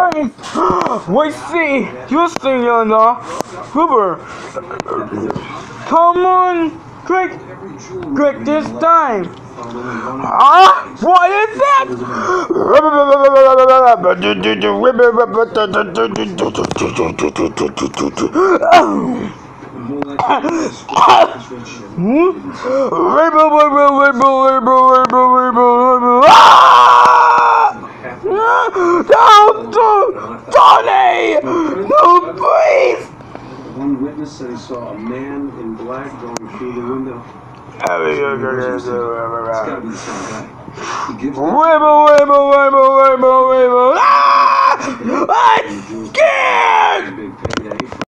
Guys, wait, see, you see, Yana, Hoover. Come on, quick, quick this time. Ah, what is that? Hmm? No, no, Tony! No, please! One witness said he saw a man in black going through the window. It's gotta be same guy. He gives the Rainbow, rainbow, rainbow, rainbow, rainbow. Ah! I'm scared!